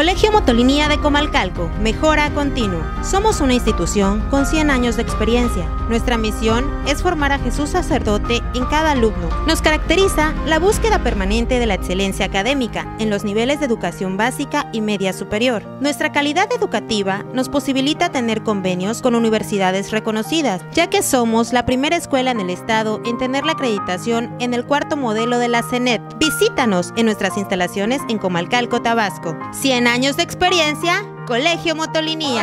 Colegio Motolinía de Comalcalco, mejora continuo. Somos una institución con 100 años de experiencia. Nuestra misión es formar a Jesús sacerdote en cada alumno. Nos caracteriza la búsqueda permanente de la excelencia académica en los niveles de educación básica y media superior. Nuestra calidad educativa nos posibilita tener convenios con universidades reconocidas, ya que somos la primera escuela en el estado en tener la acreditación en el cuarto modelo de la CENET. Visítanos en nuestras instalaciones en Comalcalco, Tabasco. 100 años de experiencia, Colegio Motolinía.